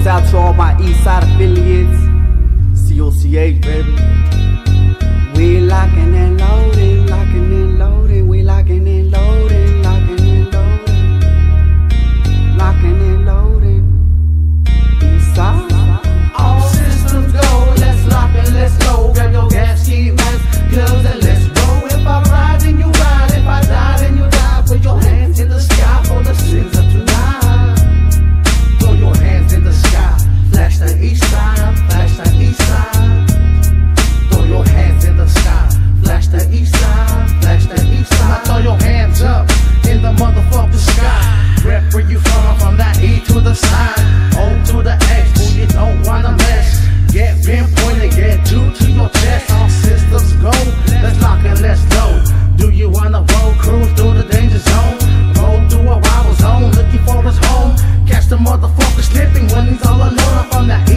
goes out to all my Eastside affiliates. COCH, baby. We locking and when he's all alone up on that